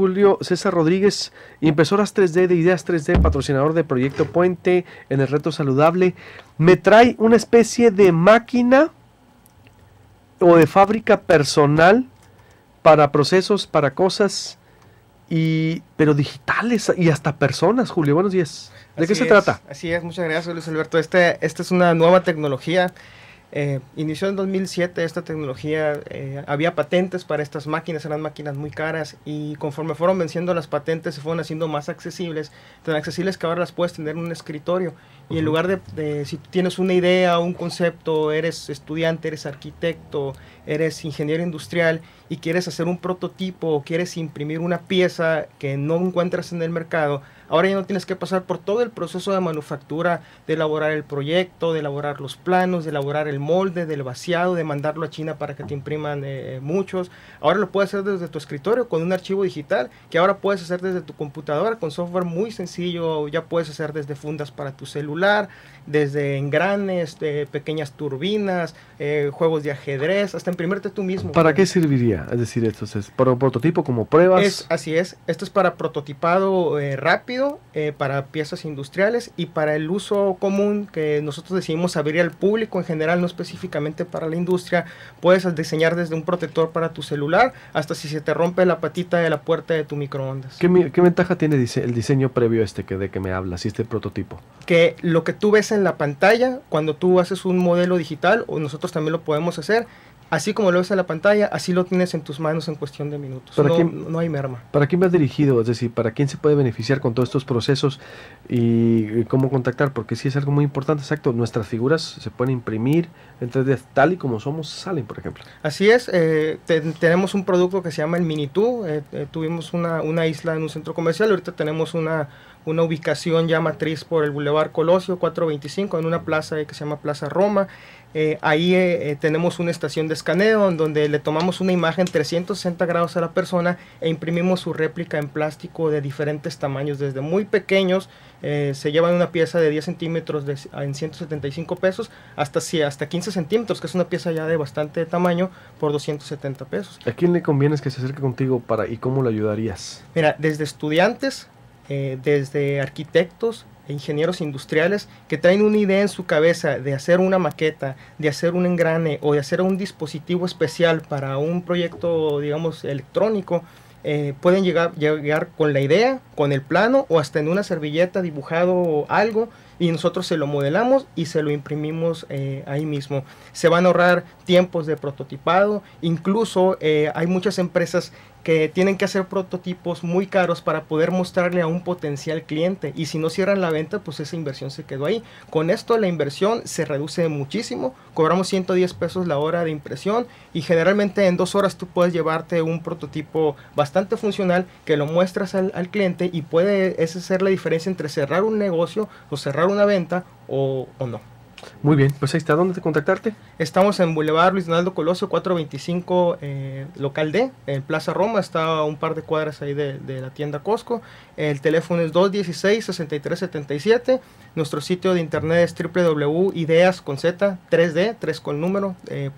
Julio César Rodríguez, impresoras 3D de Ideas 3D, patrocinador de Proyecto Puente en el Reto Saludable. Me trae una especie de máquina o de fábrica personal para procesos, para cosas, y, pero digitales y hasta personas, Julio. Buenos días. ¿De qué se trata? Así es, muchas gracias Luis Alberto. Este, esta es una nueva tecnología eh, inició en 2007 esta tecnología, eh, había patentes para estas máquinas, eran máquinas muy caras y conforme fueron venciendo las patentes se fueron haciendo más accesibles, tan accesibles que ahora las puedes tener en un escritorio. Y en lugar de, de, si tienes una idea, un concepto, eres estudiante, eres arquitecto, eres ingeniero industrial y quieres hacer un prototipo o quieres imprimir una pieza que no encuentras en el mercado, Ahora ya no tienes que pasar por todo el proceso de manufactura, de elaborar el proyecto, de elaborar los planos, de elaborar el molde, del vaciado, de mandarlo a China para que te impriman eh, muchos. Ahora lo puedes hacer desde tu escritorio con un archivo digital, que ahora puedes hacer desde tu computadora con software muy sencillo. Ya puedes hacer desde fundas para tu celular, desde engranes, de pequeñas turbinas, eh, juegos de ajedrez, hasta imprimirte tú mismo. ¿Para qué serviría? Es decir, esto es para un prototipo como pruebas. Es, así es. Esto es para prototipado eh, rápido eh, para piezas industriales y para el uso común que nosotros decidimos abrir al público en general, no específicamente para la industria. Puedes diseñar desde un protector para tu celular hasta si se te rompe la patita de la puerta de tu microondas. ¿Qué, ventaja tiene el diseño previo este que de que me hablas y este prototipo? Que lo que tú ves en la pantalla, cuando tú haces un modelo digital, o nosotros también lo podemos hacer, así como lo ves en la pantalla, así lo tienes en tus manos en cuestión de minutos. ¿Para no, quién, no hay merma. ¿Para quién has dirigido? Es decir, ¿para quién se puede beneficiar con todos estos procesos y cómo contactar? Porque sí es algo muy importante, exacto. Nuestras figuras se pueden imprimir en 3D tal y como somos, salen, por ejemplo. Así es. Eh, tenemos un producto que se llama el Minitú. Eh, eh, tuvimos una, una isla en un centro comercial. Ahorita tenemos una una ubicación ya matriz por el Boulevard Colosio 425 en una plaza que se llama Plaza Roma. Eh, ahí eh, eh, tenemos una estación de escaneo en donde le tomamos una imagen 360 grados a la persona e imprimimos su réplica en plástico de diferentes tamaños, desde muy pequeños, se llevan una pieza de 10 centímetros en 175 pesos, hasta, hasta 15 centímetros, que es una pieza ya de bastante tamaño, por 270 pesos. ¿A quién le conviene que se acerque contigo para y cómo lo ayudarías? Mira, desde estudiantes, desde arquitectos, ingenieros industriales que traen una idea en su cabeza de hacer una maqueta, de hacer un engrane o de hacer un dispositivo especial para un proyecto, digamos, electrónico, eh, pueden llegar, llegar con la idea, con el plano o hasta en una servilleta dibujado algo y nosotros se lo modelamos y se lo imprimimos eh, ahí mismo. Se van a ahorrar tiempos de prototipado, incluso eh, hay muchas empresas que tienen que hacer prototipos muy caros para poder mostrarle a un potencial cliente. Y si no cierran la venta pues esa inversión se quedó ahí. Con esto la inversión se reduce muchísimo. Cobramos 110 pesos la hora de impresión y generalmente en dos horas tú puedes llevarte un prototipo bastante funcional que lo muestras al, cliente y puede esa ser la diferencia entre cerrar un negocio o cerrar una venta o no muy bien, pues ahí está. ¿Dónde te contactarte? Estamos en Boulevard Luis Donaldo Colosio 425, eh, local D, en Plaza Roma. Está a un par de cuadras ahí de, la tienda Costco. El teléfono es 216-6377. Nuestro sitio de internet es www.ideas con Z, 3D, 3 con número, eh,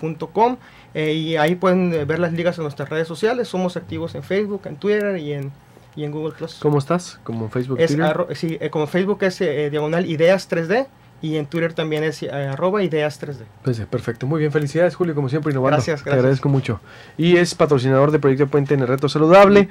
eh, y ahí pueden ver las ligas en nuestras redes sociales. Somos activos en Facebook, en Twitter y en, y en Google Plus. ¿Cómo estás? ¿Como Facebook? Es sí, como Facebook es diagonal Ideas 3D y en Twitter también es eh, arroba ideas 3D. Pues, perfecto, muy bien, felicidades Julio, como siempre, innovando. Gracias, gracias. Te agradezco mucho. Y es patrocinador de Proyecto Puente en el Reto Saludable.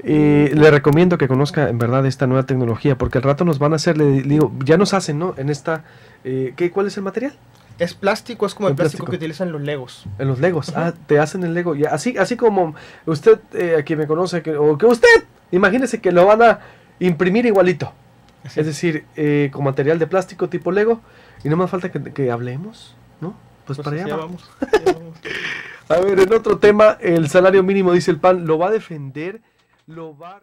Eh, le recomiendo que conozca en verdad esta nueva tecnología, porque al rato nos van a hacer, le digo, ya nos hacen, ¿no? En esta, eh, ¿qué, ¿cuál es el material? Es plástico, es como el plástico, que utilizan los Legos. En los Legos, ah, te hacen el Lego. Ya, así, así como usted, eh, aquí me conoce, que, o que usted, imagínese que lo van a imprimir igualito. Es decir, eh, con material de plástico tipo Lego. Y no más falta que, hablemos, ¿no? Pues, pues para allá vamos. a ver, en otro tema, el salario mínimo, dice el PAN, lo va a defender, lo va a...